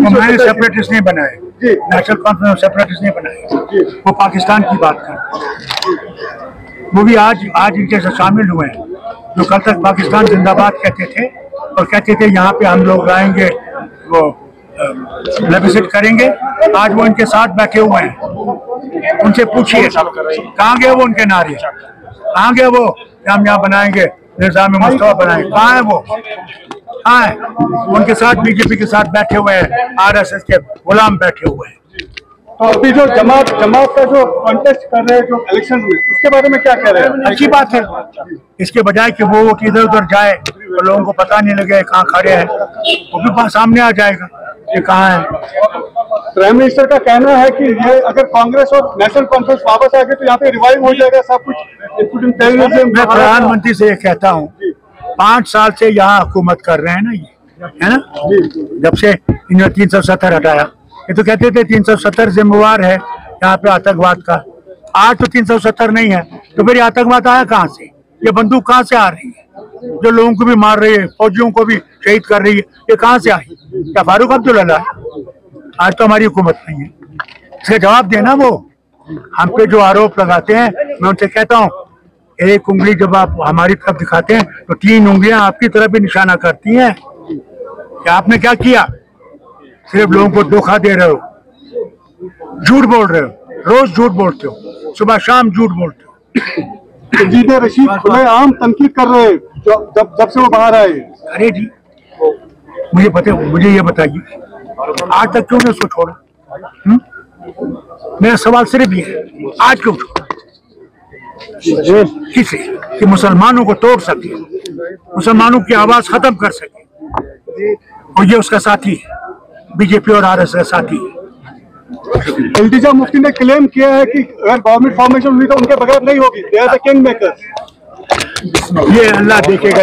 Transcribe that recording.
जो मैंने सेपरेटिस्ट नहीं बनाए। नेशनल कॉन्फ्रेंस सेपरेटिस्ट नहीं बनाए। वो पाकिस्तान की बात कर वो भी आज आज इनके साथ शामिल हुए हैं। जो कल तक पाकिस्तान जिंदाबाद कहते थे और कहते थे यहाँ पे हम लोग आएँगे वो विज़िट करेंगे। आज वो इनके साथ बैठे हुए हैं। उनसे पूछिए कहाँ गए वो उनके नारे? कहाँ गए वो? हम यहाँ बनाएँगे निज़ाम मुस्तवा बनाएँगे। कहाँ है वो? है वो उनके साथ बीजेपी के साथ बैठे हुए हैं आरएसएस के गुलाम बैठे हुए हैं। तो अभी जो जमात जमात का जो कॉन्टेस्ट कर रहे हैं जो इलेक्शन में उसके बारे में क्या कह रहे हैं? अच्छी बात है। इसके बजाय कि वो इधर उधर जाए तो लोगों को पता नहीं लगे कहाँ खड़े हैं। वो भी सामने आ जाएगा ये कहाँ है। प्राइम मिनिस्टर का कहना है कि ये अगर कांग्रेस और नेशनल कॉन्फ्रेंस वापस आ गए तो यहाँ पे रिवाइव हो जाएगा सब कुछ इंक्लूडिंग मैं प्रधानमंत्री से ये कहता हूँ पाँच साल से यहाँ हुकूमत कर रहे हैं ना ये है ना? जब से इन्होंने तीन सौ सत्तर हटाया। ये तो कहते थे तीन सौ सत्तर जिम्मेवार है यहाँ पे आतंकवाद का। आज तो तीन सौ सत्तर नहीं है तो फिर आतंकवाद आया कहाँ से? ये बंदूक कहाँ से आ रही है? जो लोगों को भी मार रही है फौजियों को भी शहीद कर रही है ये कहाँ से आई क्या फारूक अब्दुल्ला? आज तो हमारी हुकूमत नहीं है। इसका जवाब देना वो। हम पे जो आरोप लगाते हैं मैं उनसे कहता हूँ एक उंगली जब आप हमारी तरफ़ दिखाते हैं तो तीन उंगलियाँ आपकी तरफ़ भी निशाना करती हैं। कि आपने क्या किया? सिर्फ़ लोगों को धोखा दे रहे हो। झूठ बोल रहे हो। रोज झूठ बोलते हो। सुबह शाम झूठ बोलते हो। संजीदा रशीद खुले आम तनकीद कर रहे हैं जब जब से वो बाहर आए। अरे जी मुझे पता मुझे ये बताइए आज तक क्यों नहीं उसको छोड़ा? हुँ? मेरा सवाल सिर्फ़ ये है आज क्यों छोड़ा? किसे कि मुसलमानों को तोड़ सके मुसलमानों की आवाज़ खत्म कर सके। और ये उसका साथी है बीजेपी और आरएस का साथी है। इल्तिजा मुफ्ती ने क्लेम किया है कि अगर गवर्नमेंट फॉर्मेशन हुई तो उनके बगैर नहीं होगी। They are the king makers ये अल्लाह देखेगा